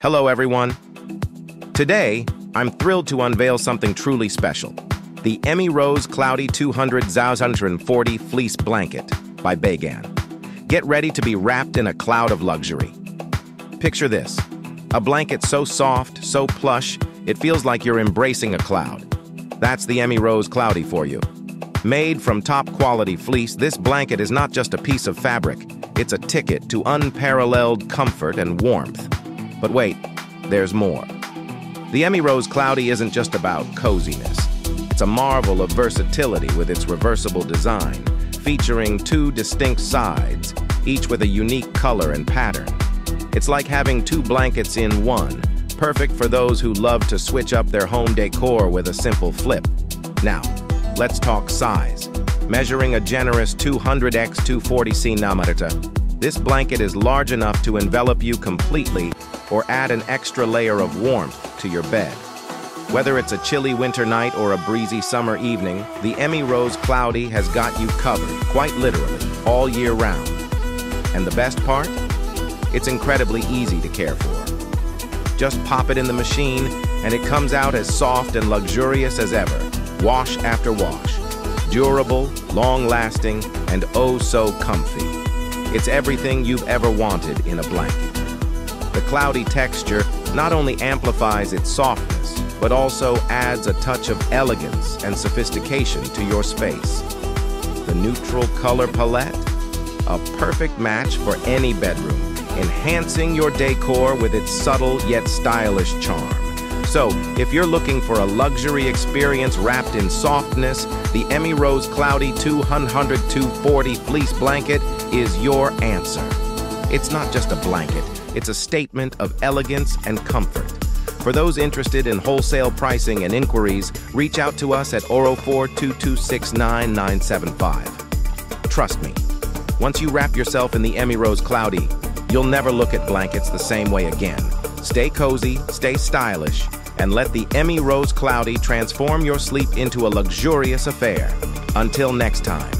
Hello, everyone. Today, I'm thrilled to unveil something truly special. The EmiRose Cloudy 200 140 Fleece Blanket by Baygan. Get ready to be wrapped in a cloud of luxury. Picture this. A blanket so soft, so plush, it feels like you're embracing a cloud. That's the EmiRose Cloudy for you. Made from top quality fleece, this blanket is not just a piece of fabric, it's a ticket to unparalleled comfort and warmth. But wait, there's more. The EmiRose Cloudy isn't just about coziness. It's a marvel of versatility with its reversible design, featuring two distinct sides, each with a unique color and pattern. It's like having two blankets in one, perfect for those who love to switch up their home decor with a simple flip. Now, Let's talk size. Measuring a generous 200x 240 cm, this blanket is large enough to envelop you completely or add an extra layer of warmth to your bed. Whether it's a chilly winter night or a breezy summer evening, the EmiRose Cloudy has got you covered, quite literally, all year round. And the best part? It's incredibly easy to care for. Just pop it in the machine, and it comes out as soft and luxurious as ever wash after wash. Durable, long-lasting, and oh so comfy. It's everything you've ever wanted in a blanket. The cloudy texture not only amplifies its softness, but also adds a touch of elegance and sophistication to your space. The neutral color palette? A perfect match for any bedroom, enhancing your decor with its subtle yet stylish charm. So, if you're looking for a luxury experience wrapped in softness, the EmiRose Cloudy 200 240 fleece blanket is your answer. It's not just a blanket, it's a statement of elegance and comfort. For those interested in wholesale pricing and inquiries, reach out to us at 404-226-9975. Trust me, once you wrap yourself in the EmiRose Cloudy, you'll never look at blankets the same way again. Stay cozy, stay stylish, and let the EmiRose Cloudy transform your sleep into a luxurious affair. Until next time.